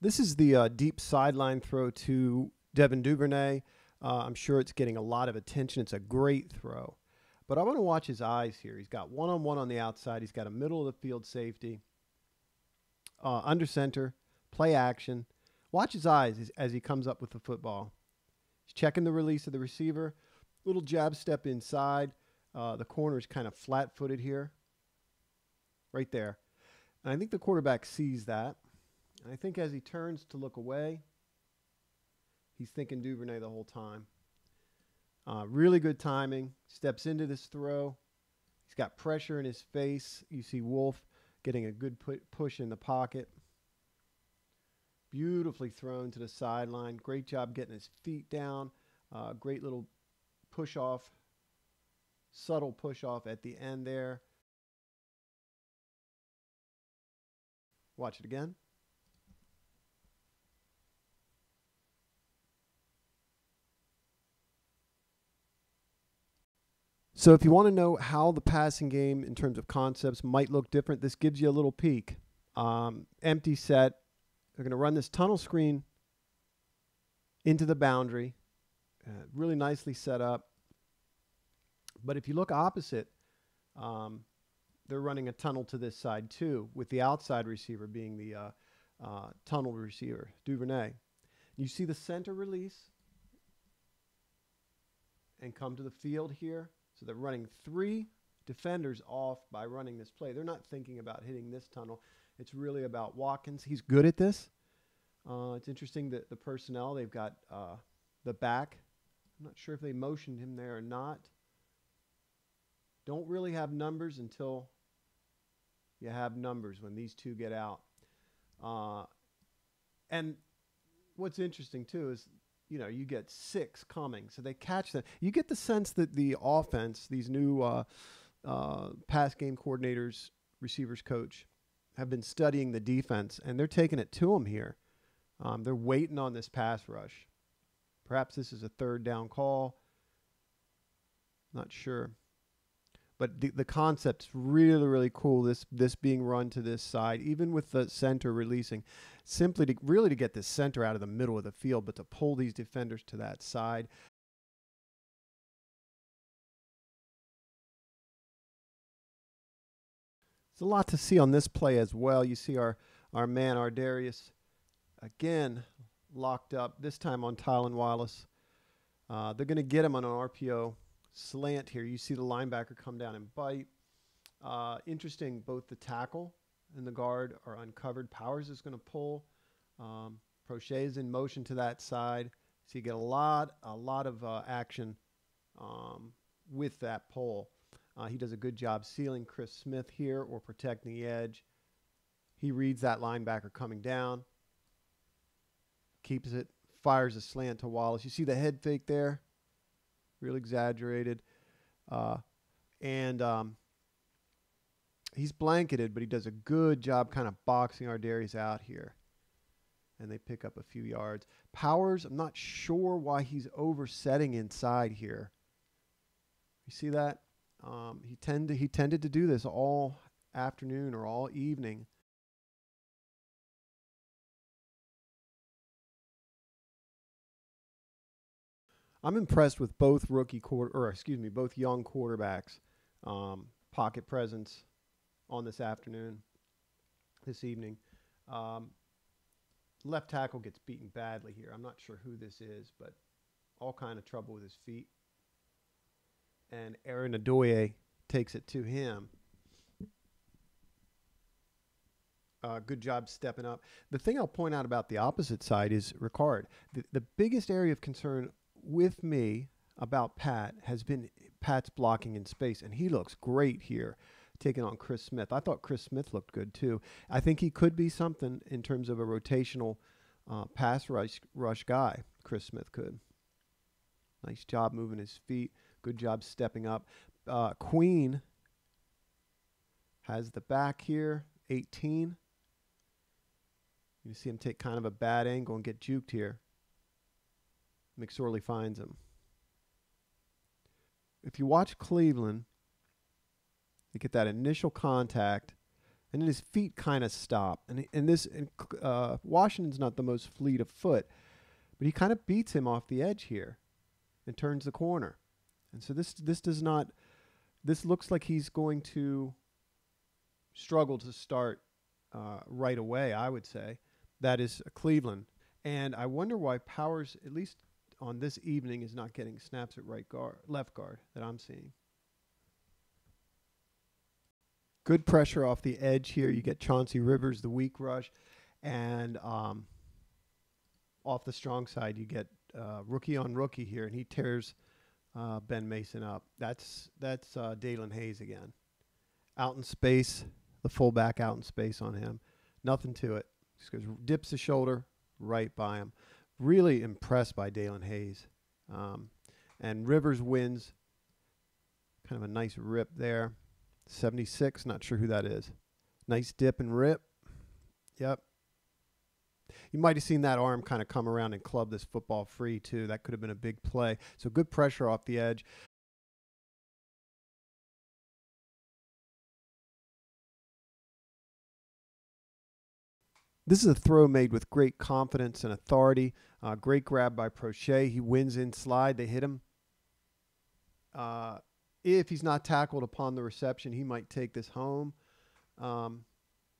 This is the uh, deep sideline throw to Devin Duvernay. Uh, I'm sure it's getting a lot of attention. It's a great throw. But I want to watch his eyes here. He's got one on one on the outside, he's got a middle of the field safety, uh, under center, play action. Watch his eyes as, as he comes up with the football. He's checking the release of the receiver. Little jab step inside. Uh, the corner is kind of flat footed here. Right there. And I think the quarterback sees that. And I think as he turns to look away, he's thinking Duvernay the whole time. Uh, really good timing. Steps into this throw. He's got pressure in his face. You see Wolfe getting a good pu- push in the pocket. Beautifully thrown to the sideline. Great job getting his feet down. Uh, great little push off, subtle push off at the end there. Watch it again. So, if you want to know how the passing game in terms of concepts might look different, this gives you a little peek. Um, empty set. They're going to run this tunnel screen into the boundary. Uh, really nicely set up. But if you look opposite, um, they're running a tunnel to this side too, with the outside receiver being the uh, uh, tunnel receiver, Duvernay. You see the center release and come to the field here. So they're running three defenders off by running this play. They're not thinking about hitting this tunnel. It's really about Watkins. He's good at this. Uh, it's interesting that the personnel, they've got uh, the back. I'm not sure if they motioned him there or not. Don't really have numbers until you have numbers when these two get out. Uh, and what's interesting too is, you know, you get six coming, so they catch them. You get the sense that the offense, these new uh, uh, pass game coordinators, receivers coach, have been studying the defense, and they're taking it to them here. Um, they're waiting on this pass rush. Perhaps this is a third down call. Not sure but the, the concept's really really cool this this being run to this side even with the center releasing simply to really to get the center out of the middle of the field but to pull these defenders to that side There's a lot to see on this play as well. You see our, our man, Ar'darius, again locked up, this time on Tylan Wallace. Uh, they're going to get him on an RPO slant here. You see the linebacker come down and bite. Uh, interesting, both the tackle and the guard are uncovered. Powers is going to pull. Um, Proche is in motion to that side. So you get a lot, a lot of uh, action um, with that pull. Uh, he does a good job sealing Chris Smith here or protecting the edge. He reads that linebacker coming down, keeps it, fires a slant to Wallace. You see the head fake there? Real exaggerated. Uh, and um, he's blanketed, but he does a good job kind of boxing Ar'darius out here. And they pick up a few yards. Powers, I'm not sure why he's oversetting inside here. You see that? Um, he tended he tended to do this all afternoon or all evening. I'm impressed with both rookie quarter, or excuse me, both young quarterbacks. Um, pocket presence on this afternoon, this evening. Um, left tackle gets beaten badly here. I'm not sure who this is, but all kind of trouble with his feet. And Aaron Adeoye takes it to him. Uh, good job stepping up. The thing I'll point out about the opposite side is Ricard. The, the biggest area of concern with me about Pat has been Pat's blocking in space, and he looks great here, taking on Chris Smith. I thought Chris Smith looked good too. I think he could be something in terms of a rotational uh, pass rush, rush guy. Chris Smith could. Nice job moving his feet. Good job stepping up. Uh, Queen has the back here, 18. You see him take kind of a bad angle and get juked here. McSorley finds him. If you watch Cleveland, they get that initial contact. and then his feet kind of stop. And and this and, uh, Washington's not the most fleet of foot, but he kind of beats him off the edge here, and turns the corner. And so this this does not. This looks like he's going to struggle to start uh, right away. I would say that is Cleveland, and I wonder why Powers, at least on this evening, is not getting snaps at right guard, left guard that I'm seeing. Good pressure off the edge here. You get Chauncey Rivers, the weak rush, and um, off the strong side, you get uh, rookie on rookie here, and he tears uh, Ben Mason up. That's that's uh, Daelin Hayes again, out in space. The fullback out in space on him. Nothing to it. Just goes dips the shoulder right by him. Really impressed by Daelin Hayes. Um, and Rivers wins. Kind of a nice rip there. 76, not sure who that is. Nice dip and rip. Yep. You might have seen that arm kind of come around and club this football free, too. That could have been a big play. So good pressure off the edge. This is a throw made with great confidence and authority. Uh, great grab by Proche. He wins in slide. They hit him. Uh, if he's not tackled upon the reception, he might take this home. Um,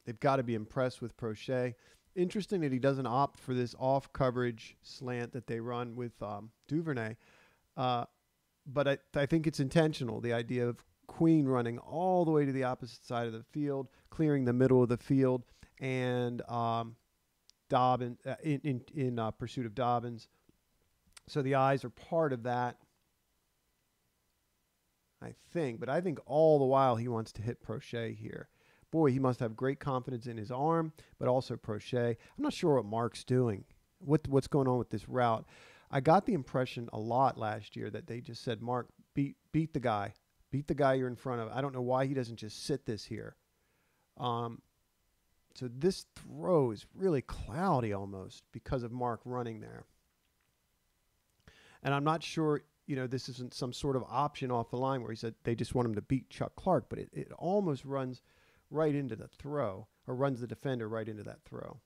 they've got to be impressed with Proche. Interesting that he doesn't opt for this off coverage slant that they run with um, Duvernay. Uh, but I, I think it's intentional. The idea of Queen running all the way to the opposite side of the field, clearing the middle of the field, and um, Dobbins uh, in in, in uh, pursuit of Dobbins. So the eyes are part of that. I think, but I think all the while he wants to hit Proche here. Boy, he must have great confidence in his arm, but also Proche. I'm not sure what Mark's doing. What what's going on with this route? I got the impression a lot last year that they just said, "Mark, beat beat the guy, beat the guy you're in front of." I don't know why he doesn't just sit this here. Um, so this throw is really cloudy almost because of Mark running there. And I'm not sure you know, this isn't some sort of option off the line where he said they just want him to beat Chuck Clark, but it, it almost runs right into the throw or runs the defender right into that throw.